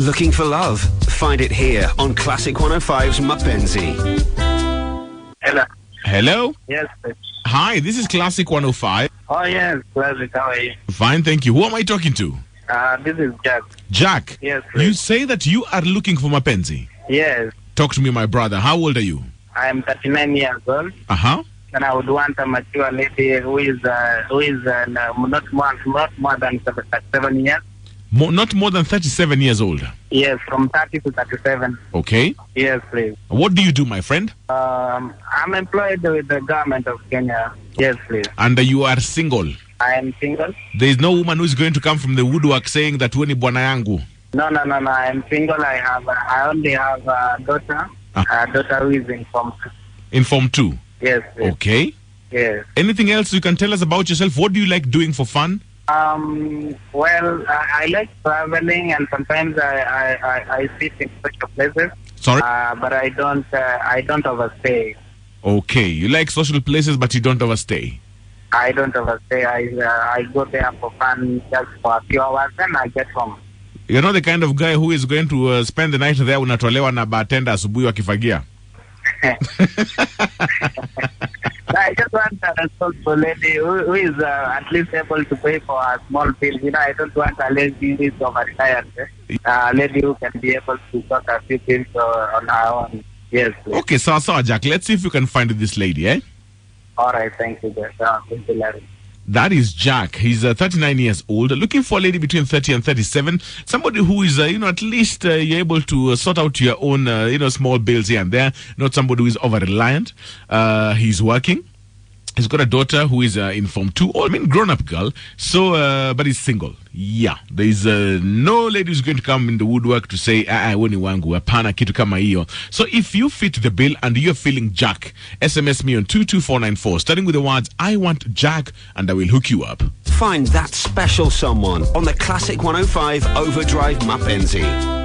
Looking for love? Find it here on Classic 105's Mapenzi. Hello. Hello. Yes. please. Hi, this is Classic 105. Oh, yes. Classic. How are you? Fine, thank you. Who am I talking to? Uh, this is Jack. Jack. Yes, You say that you are looking for Mapenzi. Yes. Talk to me, my brother. How old are you? I am 39 years old, Uh huh. and I would want a mature lady who is uh, who is uh, not more not more than seven- 37 years. Mo- not more than 37 years old. Yes, from 30 to 37. Okay. Yes, please. What do you do, my friend? Um, I'm employed with the government of Kenya. Yes, please. And you are single. I am single. There is no woman who is going to come from the woodwork saying that we ni bwana yangu. No, no, no, no. I am single. I have. Uh, I only have a daughter. Ah. A daughter who is in form. two. In Form 2. Yes, please. Okay. Yes. Anything else you can tell us about yourself? What do you like doing for fun? Um, well, I, I like traveling, and sometimes I, I, I, I sit in special places, Sorry? uh, but I don't uh, I don't overstay. Okay. You like social places, but you don't overstay. I don't overstay. I uh, I go there for fun just for a few hours, and I get home. You're not the kind of guy who is going to uh, spend the night there unatolewa na bartender asubuhi wakifagia. I just want a responsible lady who, who is uh, at least able to pay for a small bill. You know, I don't want a lady who is overtired. Eh? A lady who can be able to sort a few things uh, on her own. Yes, please. Okay, sawa sawa Jack. Let's see if you can find this lady, eh? All right, thank you, Jeff. Uh, thank you, Larry. That is Jack. He's uh, 39 years old, looking for a lady between 30 and 37. Somebody who is, uh, you know, at least uh, you're able to uh, sort out your own, uh, you know, small bills here and there. Not somebody who is over reliant. Uh, he's working. He's got a daughter who is uh, in Form 2, or I mean, grown up girl. So, uh, but he's single. Yeah. There is uh, no lady who's going to come in the woodwork to say, ah, ah, weni wangu, hapana kitu kama hiyo. So, if you fit the bill and you're feeling Jack, SMS me on 22494, starting with the words, I want Jack, and I will hook you up. Find that special someone on the Classic 105 Overdrive Mapenzi.